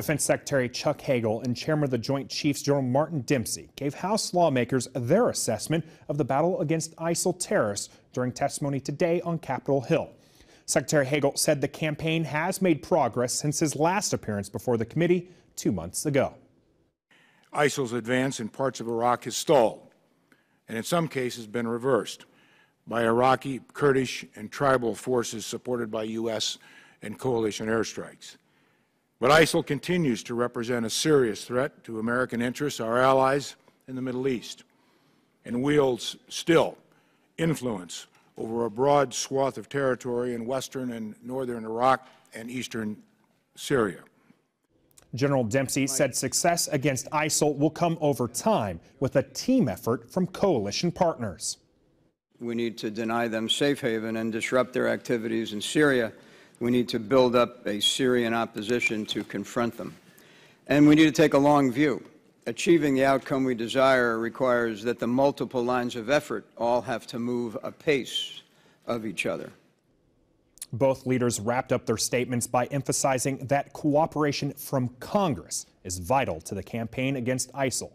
Defense Secretary Chuck Hagel and Chairman of the Joint Chiefs General Martin Dempsey gave House lawmakers their assessment of the battle against ISIL terrorists during testimony today on Capitol Hill. Secretary Hagel said the campaign has made progress since his last appearance before the committee two months ago. ISIL's advance in parts of Iraq has stalled, and in some cases been reversed by Iraqi, Kurdish, and tribal forces supported by U.S. and coalition airstrikes. But ISIL continues to represent a serious threat to American interests, our allies in the Middle East, and wields still influence over a broad swath of territory in western and northern Iraq and eastern Syria. General Dempsey said success against ISIL will come over time with a team effort from coalition partners. We need to deny them safe haven and disrupt their activities in Syria we need to build up a Syrian opposition to confront them. And we need to take a long view. Achieving the outcome we desire requires that the multiple lines of effort all have to move apace of each other. Both leaders wrapped up their statements by emphasizing that cooperation from Congress is vital to the campaign against ISIL.